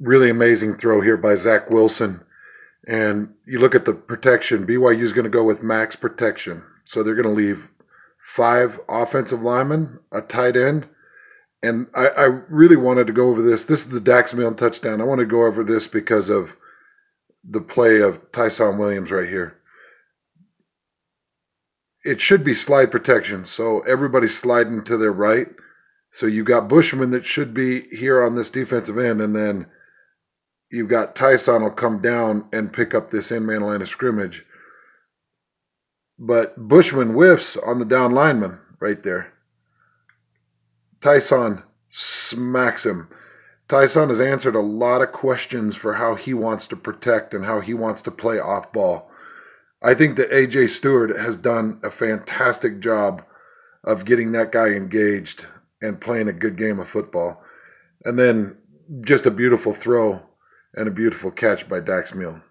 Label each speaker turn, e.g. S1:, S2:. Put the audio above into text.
S1: really amazing throw here by Zach Wilson. And you look at the protection, BYU is going to go with max protection. So they're going to leave five offensive linemen, a tight end. And I, I really wanted to go over this. This is the Dax Milne touchdown. I want to go over this because of the play of Ty'Son Williams right here. It should be slide protection. So everybody's sliding to their right. So you got Bushman that should be here on this defensive end, and then you've got Ty'Son will come down and pick up this in man line of scrimmage. But Bushman whiffs on the down lineman right there. Ty'Son smacks him. Ty'Son has answered a lot of questions for how he wants to protect and how he wants to play off ball. I think that AJ Steward has done a fantastic job of getting that guy engaged and playing a good game of football. And then just a beautiful throw and a beautiful catch by Dax Milne.